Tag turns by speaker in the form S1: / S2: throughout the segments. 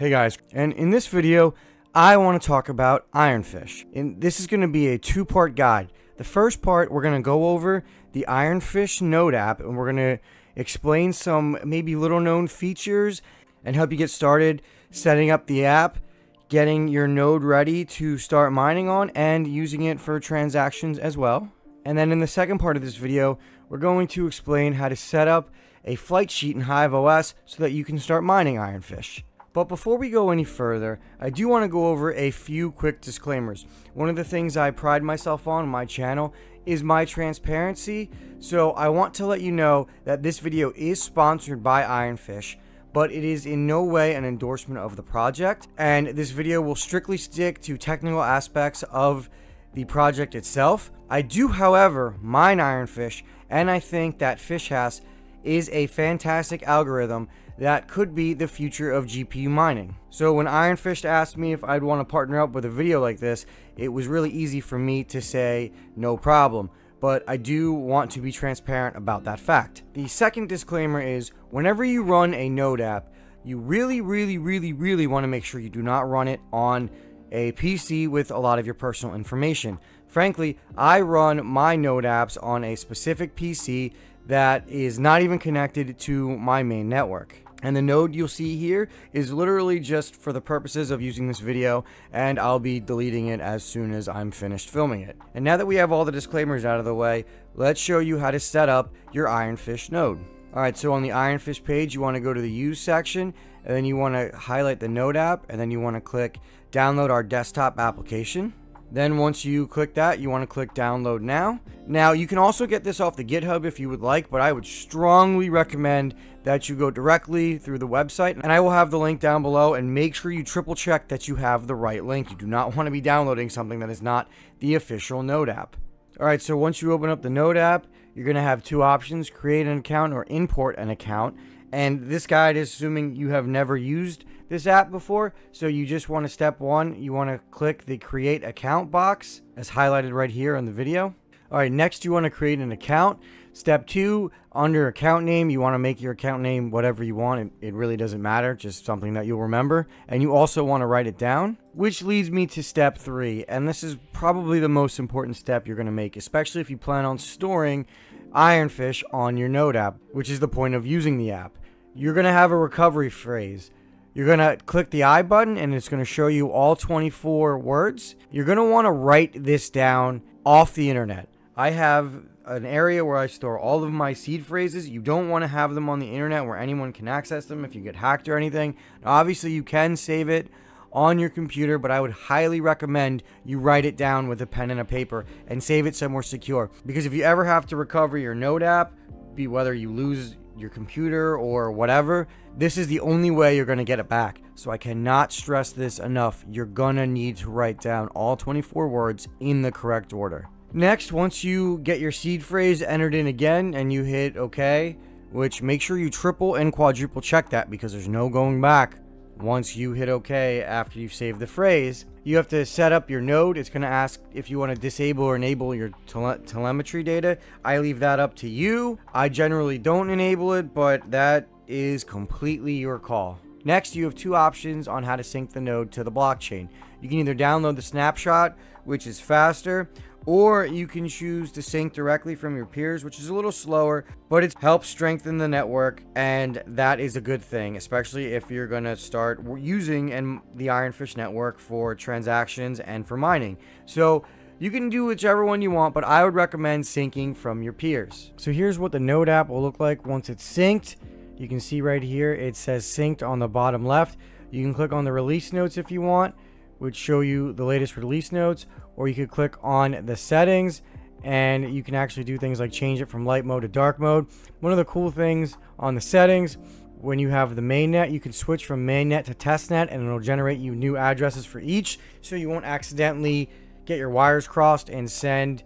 S1: Hey guys, and in this video, I want to talk about Ironfish. And this is going to be a two-part guide. The first part, we're going to go over the Ironfish Node app, and we're going to explain some maybe little known features and help you get started setting up the app, getting your node ready to start mining on, and using it for transactions as well. And then in the second part of this video, we're going to explain how to set up a flight sheet in Hive OS so that you can start mining Ironfish. But before we go any further, I do want to go over a few quick disclaimers. One of the things I pride myself on my channel is my transparency, so I want to let you know that this video is sponsored by Ironfish, but it is in no way an endorsement of the project, and this video will strictly stick to technical aspects of the project itself. I do, however, mine Ironfish, and I think that FishHash is a fantastic algorithm that could be the future of GPU mining. So when Ironfish asked me if I'd want to partner up with a video like this, it was really easy for me to say no problem. But I do want to be transparent about that fact. The second disclaimer is whenever you run a Node app, you really, really, really, really want to make sure you do not run it on a PC with a lot of your personal information. Frankly, I run my Node apps on a specific PC that is not even connected to my main network. And the node you'll see here is literally just for the purposes of using this video, and I'll be deleting it as soon as I'm finished filming it. And now that we have all the disclaimers out of the way, let's show you how to set up your Ironfish node. Alright, so on the Ironfish page, you want to go to the Use section, and then you want to highlight the Node app, and then you want to click Download our desktop application. Then once you click that, you want to click download now. Now you can also get this off the GitHub if you would like, but I would strongly recommend that you go directly through the website and I will have the link down below and make sure you triple check that you have the right link. You do not want to be downloading something that is not the official Node app. Alright, so once you open up the Node app, you're going to have two options, create an account or import an account. And this guide is assuming you have never used this app before. So you just want to step one, you want to click the create account box as highlighted right here in the video. All right, next you want to create an account. Step two, under account name, you want to make your account name whatever you want. It, it, really doesn't matter, just something that you'll remember. And you also want to write it down, which leads me to step three. And this is probably the most important step you're going to make, especially if you plan on storing Ironfish on your Node app, which is the point of using the app. You're going to have a recovery phrase. You're going to click the I button and it's going to show you all 24 words. You're going to want to write this down off the internet. I have an area where I store all of my seed phrases. You don't want to have them on the internet where anyone can access them if you get hacked or anything. Now, obviously, you can save it on your computer, but I would highly recommend you write it down with a pen and a paper and save it somewhere secure. Because if you ever have to recover your Node app, be whether you lose your computer or whatever, this is the only way you're going to get it back. So I cannot stress this enough. You're going to need to write down all 24 words in the correct order. Next, once you get your seed phrase entered in again and you hit OK, which make sure you triple and quadruple check that because there's no going back once you hit OK after you've saved the phrase, you have to set up your node. It's going to ask if you want to disable or enable your tele telemetry data. I leave that up to you. I generally don't enable it, but that is completely your call. Next, you have two options on how to sync the node to the blockchain. You can either download the snapshot, which is faster, or you can choose to sync directly from your peers, which is a little slower, but it helps strengthen the network, and that is a good thing, especially if you're going to start using and the Ironfish network for transactions and for mining. So you can do whichever one you want, but I would recommend syncing from your peers. So here's what the Node app will look like once it's synced. You can see right here, it says synced on the bottom left. You can click on the release notes if you want, which show you the latest release notes, or you could click on the settings and you can actually do things like change it from light mode to dark mode. One of the cool things on the settings, when you have the mainnet, you can switch from mainnet to testnet and it'll generate you new addresses for each so you won't accidentally get your wires crossed and send,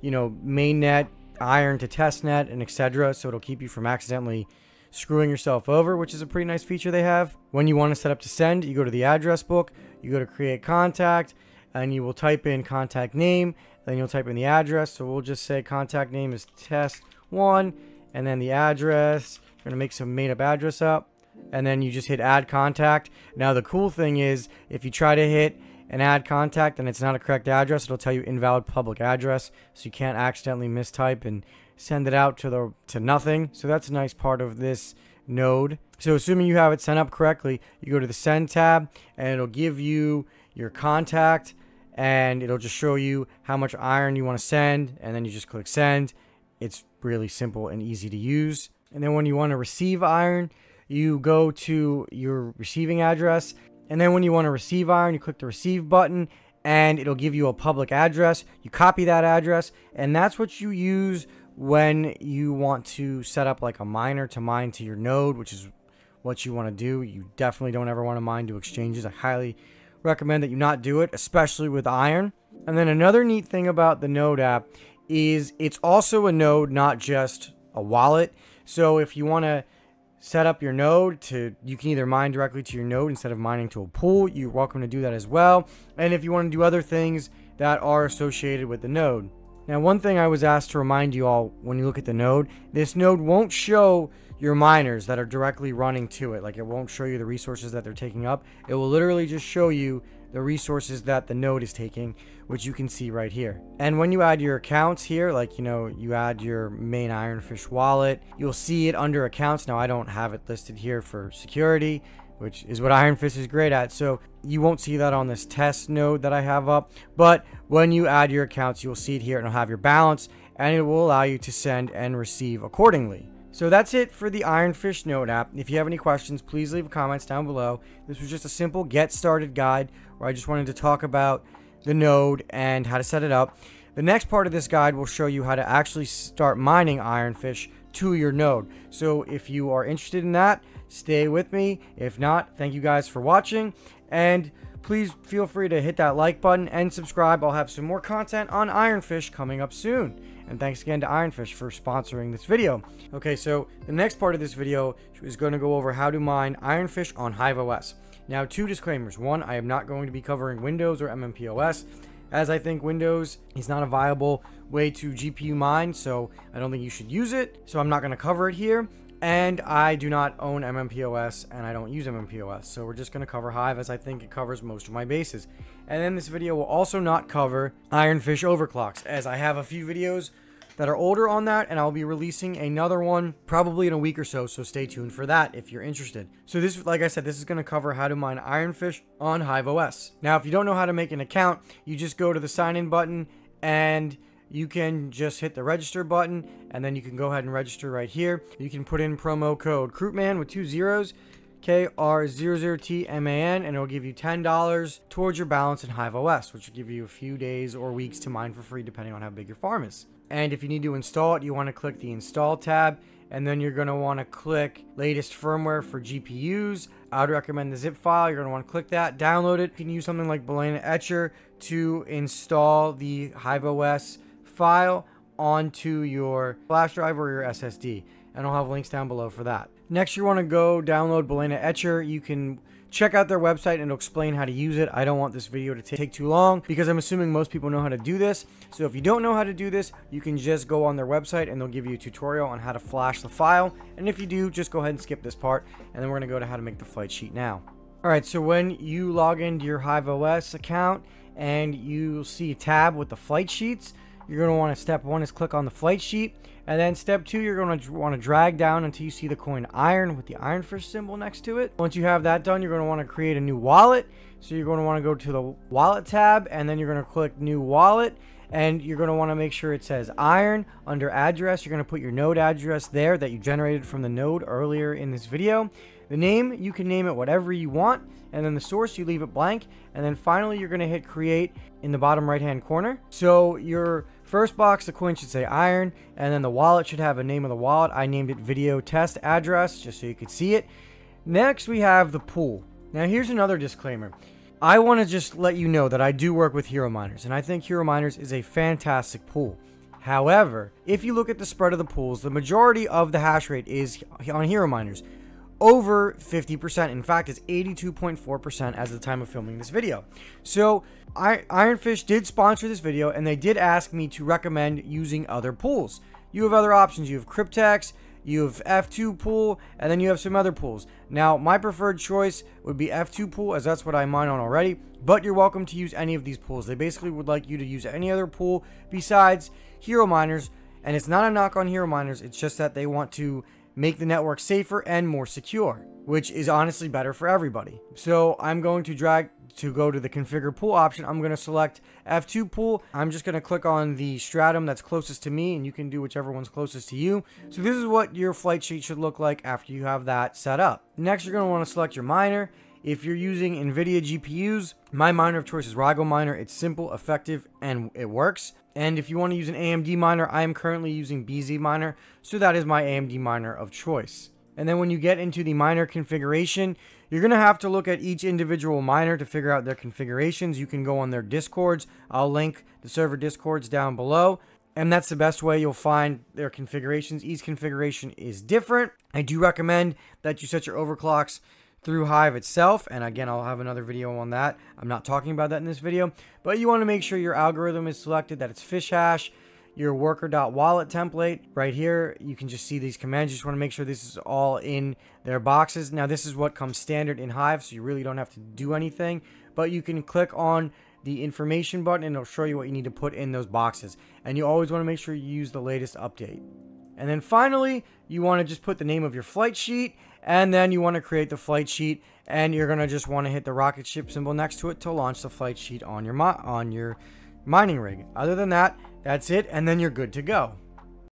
S1: you know, mainnet iron to testnet and etc. So it'll keep you from accidentally screwing yourself over, which is a pretty nice feature they have. When you want to set up to send, you go to the address book, you go to create contact, and you will type in contact name, then you'll type in the address. So we'll just say contact name is test one, and then the address. We're gonna make some made up address up. and then you just hit add contact. Now the cool thing is if you try to hit an add contact and it's not a correct address, it'll tell you invalid public address, so you can't accidentally mistype and send it out to the to nothing. So that's a nice part of this node. So assuming you have it set up correctly, you go to the send tab and it'll give you your contact and it'll just show you how much iron you want to send and then you just click send. It's really simple and easy to use. And then when you want to receive iron, you go to your receiving address and then when you want to receive iron, you click the receive button and it'll give you a public address. You copy that address and that's what you use when you want to set up like a miner to mine to your node, which is what you want to do. You definitely don't ever want to mine to exchanges. I highly recommend that you not do it, especially with iron. And then another neat thing about the node app is it's also a node, not just a wallet. So if you want to set up your node to you can either mine directly to your node instead of mining to a pool you're welcome to do that as well and if you want to do other things that are associated with the node now one thing i was asked to remind you all when you look at the node this node won't show your miners that are directly running to it like it won't show you the resources that they're taking up it will literally just show you the resources that the node is taking, which you can see right here. And when you add your accounts here, like, you know, you add your main Ironfish wallet, you'll see it under accounts. Now, I don't have it listed here for security, which is what Ironfish is great at. So you won't see that on this test node that I have up. But when you add your accounts, you'll see it here and it'll have your balance and it will allow you to send and receive accordingly. So that's it for the Ironfish Node app. If you have any questions, please leave comments down below. This was just a simple get started guide where I just wanted to talk about the node and how to set it up. The next part of this guide will show you how to actually start mining Ironfish to your node. So if you are interested in that, stay with me. If not, thank you guys for watching. And please feel free to hit that like button and subscribe. I'll have some more content on Ironfish coming up soon. And thanks again to Ironfish for sponsoring this video. Okay, so the next part of this video is going to go over how to mine Ironfish on HiveOS. Now, two disclaimers. One, I am not going to be covering Windows or MMPOS, as I think Windows is not a viable way to GPU mine, so I don't think you should use it. So I'm not going to cover it here. And I do not own MMPOS and I don't use MMPOS. So we're just going to cover Hive as I think it covers most of my bases. And then this video will also not cover Ironfish overclocks as I have a few videos that are older on that and I'll be releasing another one probably in a week or so so stay tuned for that if you're interested. So this like I said this is going to cover how to mine Ironfish on HiveOS. Now if you don't know how to make an account you just go to the sign in button and you can just hit the register button and then you can go ahead and register right here. You can put in promo code Krootman with two zeros, K-R-00-T-M-A-N, and it'll give you $10 towards your balance in HiveOS, which will give you a few days or weeks to mine for free depending on how big your farm is. And if you need to install it, you want to click the install tab and then you're going to want to click latest firmware for GPUs. I would recommend the zip file. You're going to want to click that, download it. You can use something like Balena Etcher to install the HiveOS file onto your flash drive or your SSD. And I'll have links down below for that. Next, you want to go download Balena Etcher. You can check out their website and it'll explain how to use it. I don't want this video to take too long because I'm assuming most people know how to do this. So if you don't know how to do this, you can just go on their website and they'll give you a tutorial on how to flash the file. And if you do, just go ahead and skip this part. And then we're going to go to how to make the flight sheet now. Alright, so when you log into your HiveOS account and you see a tab with the flight sheets, you're going to want to step one is click on the flight sheet. And then step two, you're going to want to drag down until you see the coin iron with the ironfish symbol next to it. Once you have that done, you're going to want to create a new wallet. So you're going to want to go to the wallet tab and then you're going to click new wallet and you're going to want to make sure it says iron under address. You're going to put your node address there that you generated from the node earlier in this video. The name, you can name it whatever you want. And then the source, you leave it blank. And then finally, you're going to hit create in the bottom right hand corner. So your first box, the coin should say iron. And then the wallet should have a name of the wallet. I named it video test address just so you could see it. Next, we have the pool. Now, here's another disclaimer. I want to just let you know that I do work with Hero Miners, and I think Hero Miners is a fantastic pool. However, if you look at the spread of the pools, the majority of the hash rate is on Hero Miners over 50%. In fact, it's 82.4% as the time of filming this video. So, I, Ironfish did sponsor this video, and they did ask me to recommend using other pools. You have other options. You have Kryptex, you have F2 pool, and then you have some other pools. Now, my preferred choice would be F2 pool, as that's what I mine on already, but you're welcome to use any of these pools. They basically would like you to use any other pool besides Hero Miners, and it's not a knock on Hero Miners, it's just that they want to make the network safer and more secure, which is honestly better for everybody. So I'm going to drag to go to the configure pool option. I'm going to select F2 pool. I'm just going to click on the stratum that's closest to me and you can do whichever one's closest to you. So this is what your flight sheet should look like after you have that set up. Next, you're going to want to select your miner. If you're using NVIDIA GPUs, my miner of choice is Rigel Miner. It's simple, effective, and it works. And if you want to use an AMD miner, I am currently using BZ miner, so that is my AMD miner of choice. And then when you get into the miner configuration, you're going to have to look at each individual miner to figure out their configurations. You can go on their discords. I'll link the server discords down below. And that's the best way you'll find their configurations. Each configuration is different. I do recommend that you set your overclocks through Hive itself. And again, I'll have another video on that. I'm not talking about that in this video. But you want to make sure your algorithm is selected, that it's fish hash, your worker.wallet template. Right here, you can just see these commands. You just want to make sure this is all in their boxes. Now, this is what comes standard in Hive, so you really don't have to do anything. But you can click on the information button and it'll show you what you need to put in those boxes. And you always want to make sure you use the latest update. And then finally, you want to just put the name of your flight sheet and then you want to create the flight sheet and you're going to just want to hit the rocket ship symbol next to it to launch the flight sheet on your on your mining rig. Other than that, that's it and then you're good to go.